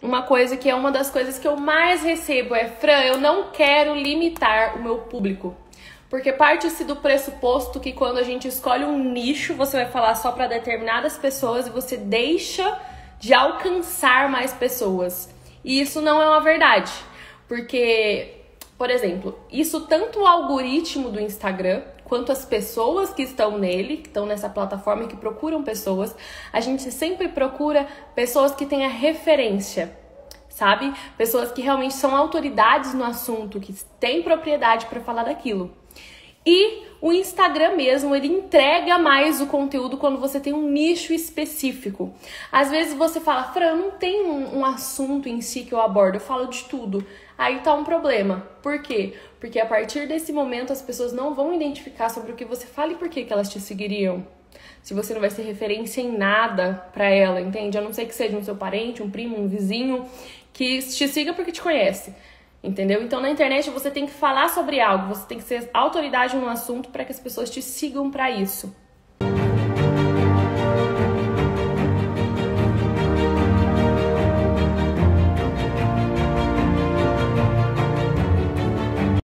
uma coisa que é uma das coisas que eu mais recebo é, Fran, eu não quero limitar o meu público. Porque parte-se do pressuposto que quando a gente escolhe um nicho, você vai falar só para determinadas pessoas e você deixa de alcançar mais pessoas. E isso não é uma verdade. Porque, por exemplo, isso tanto o algoritmo do Instagram quanto as pessoas que estão nele, que estão nessa plataforma e que procuram pessoas, a gente sempre procura pessoas que tenham referência, sabe? Pessoas que realmente são autoridades no assunto, que têm propriedade para falar daquilo. E o Instagram mesmo, ele entrega mais o conteúdo quando você tem um nicho específico. Às vezes você fala, Fran, não tem um, um assunto em si que eu abordo, eu falo de tudo. Aí tá um problema. Por quê? Porque a partir desse momento as pessoas não vão identificar sobre o que você fala e por que, que elas te seguiriam. Se você não vai ser referência em nada para ela, entende? A não ser que seja um seu parente, um primo, um vizinho que te siga porque te conhece. Entendeu? Então na internet você tem que falar sobre algo, você tem que ser autoridade no assunto para que as pessoas te sigam para isso.